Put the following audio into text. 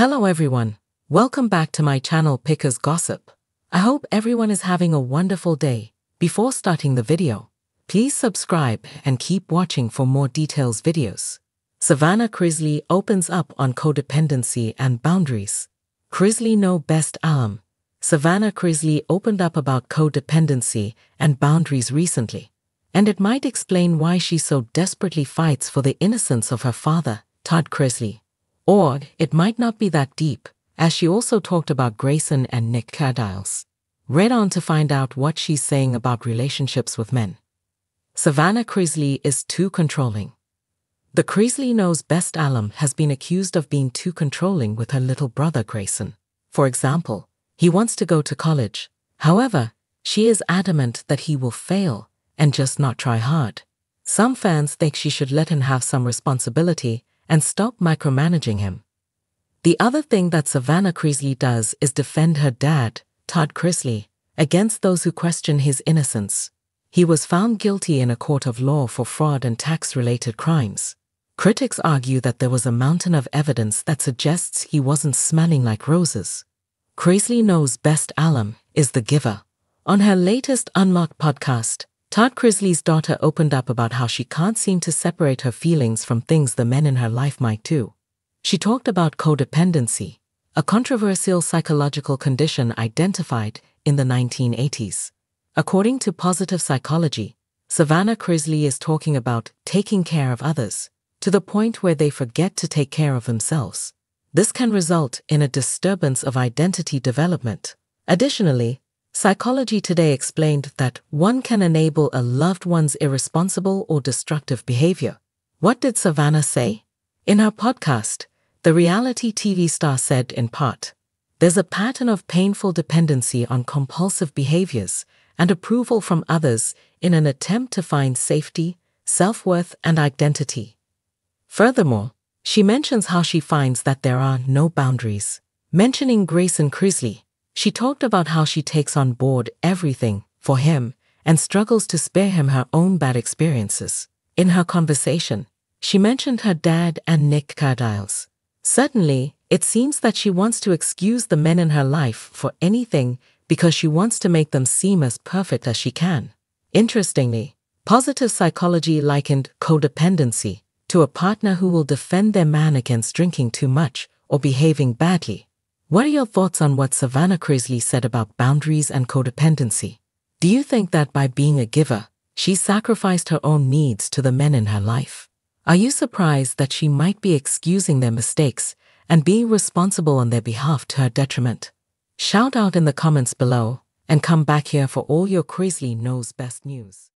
Hello everyone. Welcome back to my channel Pickers Gossip. I hope everyone is having a wonderful day. Before starting the video, please subscribe and keep watching for more details videos. Savannah Chrisley opens up on codependency and boundaries. Chrisley know best alum. Savannah Chrisley opened up about codependency and boundaries recently, and it might explain why she so desperately fights for the innocence of her father, Todd Chrisley. Or it might not be that deep, as she also talked about Grayson and Nic Kerdiles. Read on to find out what she's saying about relationships with men. Savannah Chrisley is too controlling. The Chrisley knows best alum has been accused of being too controlling with her little brother Grayson. For example, he wants to go to college. However, she is adamant that he will fail and just not try hard. Some fans think she should let him have some responsibility and stop micromanaging him. The other thing that Savannah Chrisley does is defend her dad, Todd Chrisley, against those who question his innocence. He was found guilty in a court of law for fraud and tax-related crimes. Critics argue that there was a mountain of evidence that suggests he wasn't smelling like roses. Chrisley knows best alum is the giver. On her latest Unlocked podcast, Todd Chrisley's daughter opened up about how she can't seem to separate her feelings from things the men in her life might do. She talked about codependency, a controversial psychological condition identified in the 1980s. According to positive psychology, Savannah Chrisley is talking about taking care of others to the point where they forget to take care of themselves. This can result in a disturbance of identity development. Additionally, Psychology Today explained that one can enable a loved one's irresponsible or destructive behavior. What did Savannah say? In her podcast, the reality TV star said in part, There's a pattern of painful dependency on compulsive behaviors and approval from others in an attempt to find safety, self worth, and identity. Furthermore, she mentions how she finds that there are no boundaries. Mentioning Grayson Chrisley, she talked about how she takes on board everything for him and struggles to spare him her own bad experiences. In her conversation, she mentioned her dad and Nic Kerdiles. Suddenly, it seems that she wants to excuse the men in her life for anything because she wants to make them seem as perfect as she can. Interestingly, positive psychology likened codependency to a partner who will defend their man against drinking too much or behaving badly. What are your thoughts on what Savannah Chrisley said about boundaries and codependency? Do you think that by being a giver, she sacrificed her own needs to the men in her life? Are you surprised that she might be excusing their mistakes and being responsible on their behalf to her detriment? Shout out in the comments below and come back here for all your Chrisley knows best news.